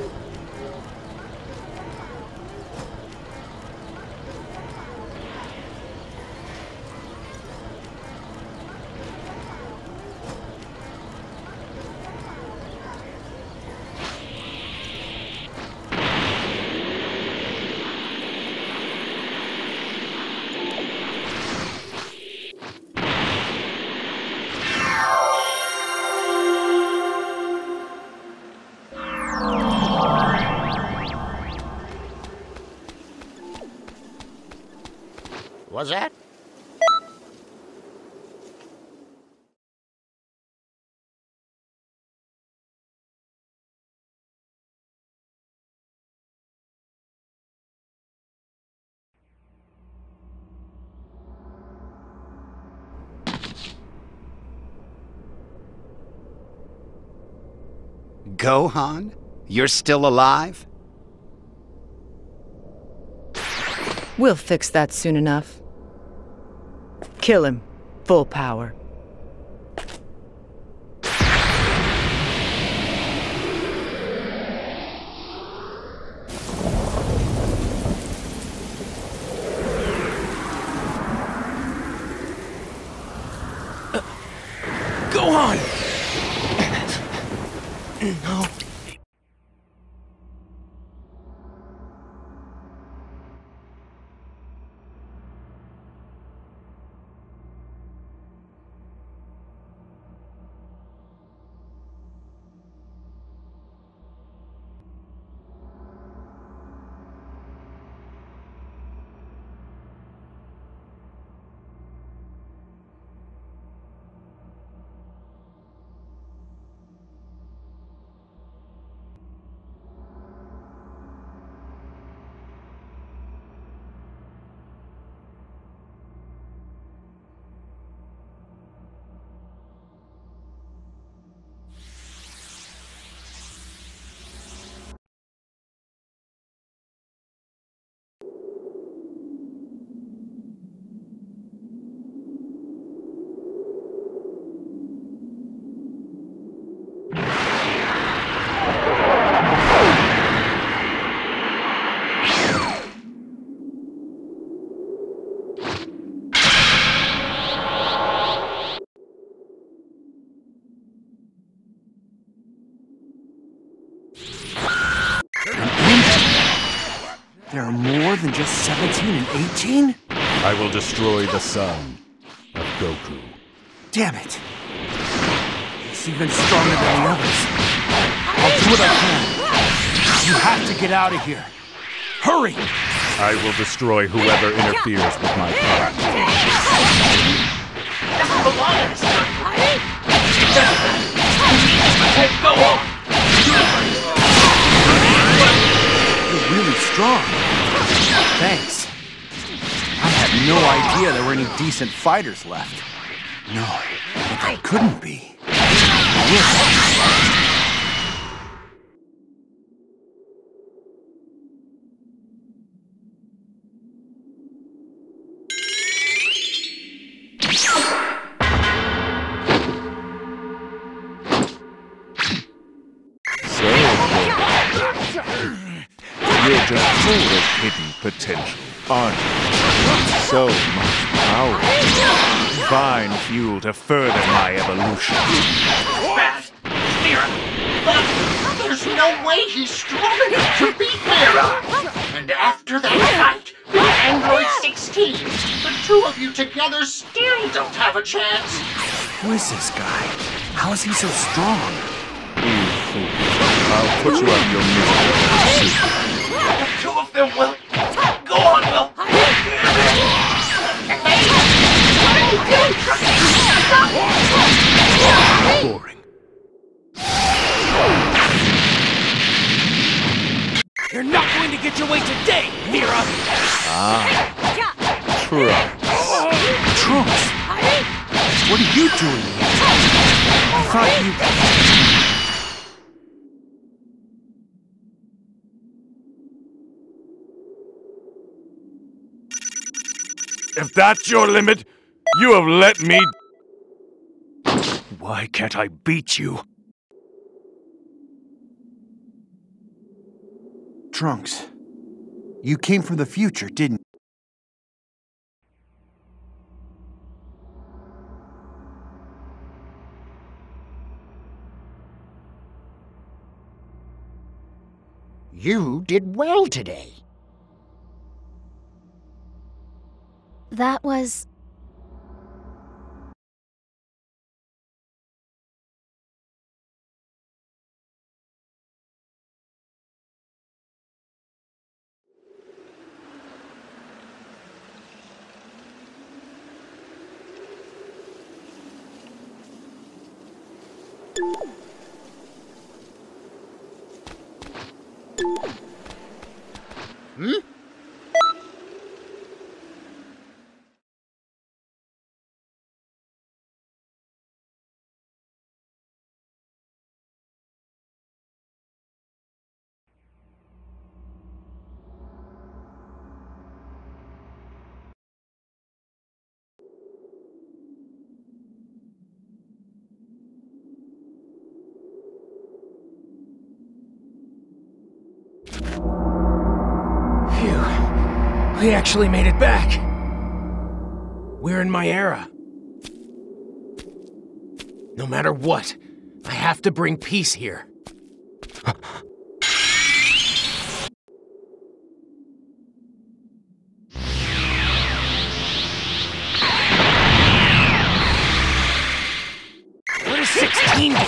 よいしょ。Was that? Gohan? You're still alive? We'll fix that soon enough. Kill him. Full power. There are more than just 17 and 18? I will destroy the son of Goku. Damn it. He's even stronger than the others. I'll do what I can. You have to get out of here. Hurry! I will destroy whoever interferes with my plan. Go on! You're really strong. Thanks. I had no idea there were any decent fighters left. No, but couldn't be. So, just full of hidden potential, aren't you? So much power. Fine fuel to further my evolution. Fast! Mira! But there's no way he's strong enough to beat Mira! And after that fight with Android 16, the two of you together still don't have a chance! Who is this guy? How is he so strong? You fool. I'll put you out of your misery. The Will. Go on, will... Boring. You're not going to get your way today, Mira! Ah, Trunks. Trunks! What are you doing here? I thought you... If that's your limit, you have let me... Why can't I beat you? Trunks. You came from the future, didn't You did well today. That was... Hmm? We actually made it back. We're in my era. No matter what, I have to bring peace here. What is 16 doing?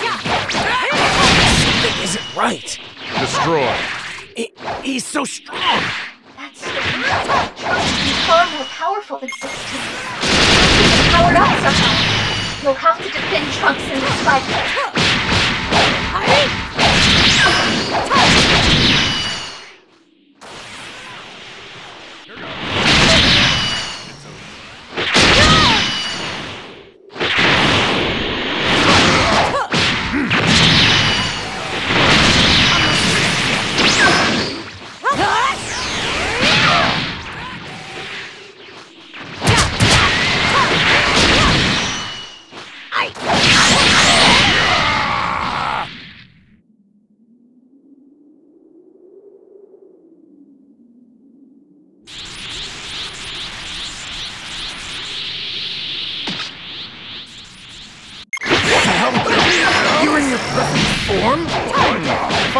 Something isn't right. Destroy. He, he's so strong. You're powered up somehow. You'll have to defend Trunks in this fight.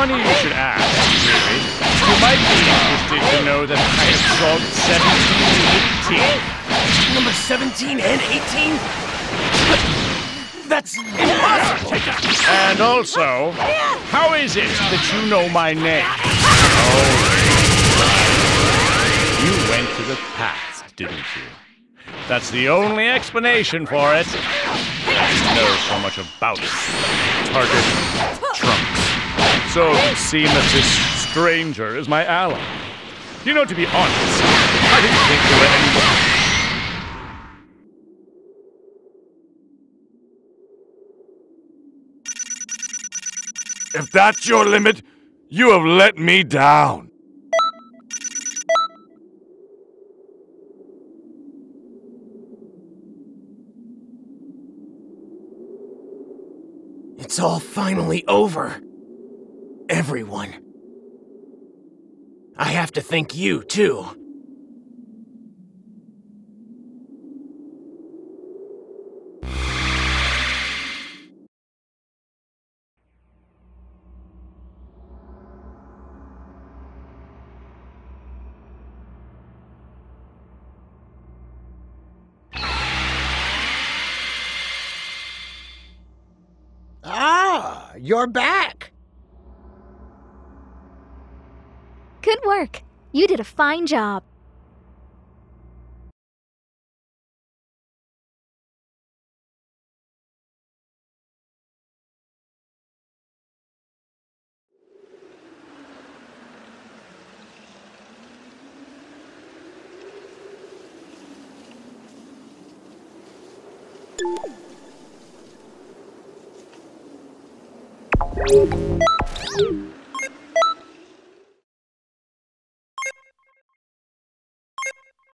Funny you should ask, really. You might be interested to know that I have absorbed 17 and 18. Number 17 and 18? That's impossible! And also, how is it that you know my name? Oh, you went to the past, didn't you? That's the only explanation for it. You know so much about it. Target Trunks. So it would seem that this stranger is my ally. You know, to be honest, I didn't think there were any If that's your limit, you have let me down. It's all finally over. Everyone. I have to thank you, too. Ah, you're back. Work. You did a fine job. You.